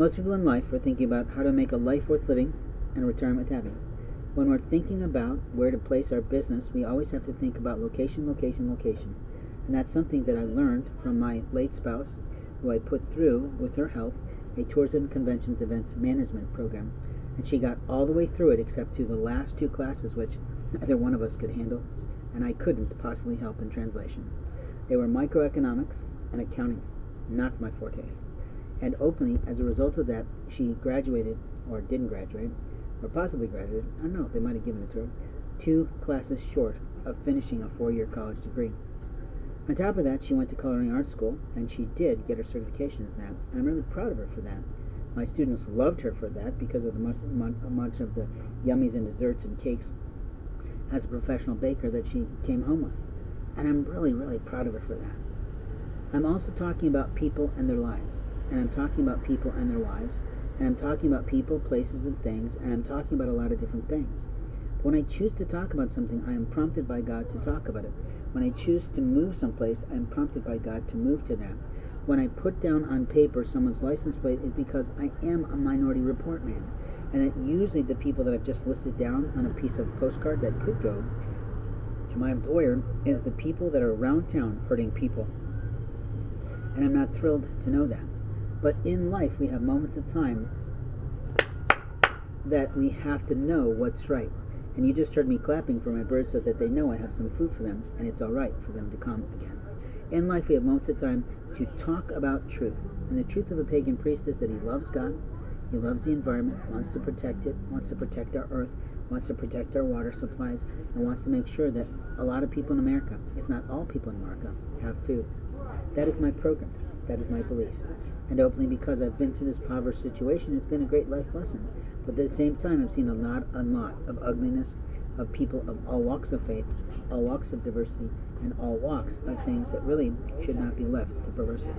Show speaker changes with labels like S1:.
S1: Most people in life are thinking about how to make a life worth living and a retirement having. When we're thinking about where to place our business, we always have to think about location, location, location. And that's something that I learned from my late spouse, who I put through, with her help, a tourism conventions events management program. And she got all the way through it except to the last two classes, which neither one of us could handle, and I couldn't possibly help in translation. They were microeconomics and accounting, not my fortes. And openly, as a result of that, she graduated, or didn't graduate, or possibly graduated, I don't know, they might have given it to her, two classes short of finishing a four year college degree. On top of that, she went to coloring art school, and she did get her certifications in that, and I'm really proud of her for that. My students loved her for that because of the much, much of the yummies and desserts and cakes as a professional baker that she came home with. And I'm really, really proud of her for that. I'm also talking about people and their lives. And I'm talking about people and their wives. And I'm talking about people, places, and things. And I'm talking about a lot of different things. When I choose to talk about something, I am prompted by God to talk about it. When I choose to move someplace, I am prompted by God to move to that. When I put down on paper someone's license plate, it's because I am a minority report man. And that usually the people that I've just listed down on a piece of postcard that could go to my employer is the people that are around town hurting people. And I'm not thrilled to know that. But in life, we have moments of time that we have to know what's right. And you just heard me clapping for my birds so that they know I have some food for them and it's all right for them to come again. In life, we have moments of time to talk about truth. And the truth of a pagan priest is that he loves God, he loves the environment, wants to protect it, wants to protect our earth, wants to protect our water supplies, and wants to make sure that a lot of people in America, if not all people in America, have food. That is my program. That is my belief. And openly because I've been through this impoverished situation, it's been a great life lesson. But at the same time, I've seen a lot, a lot of ugliness of people of all walks of faith, all walks of diversity, and all walks of things that really should not be left to perversity.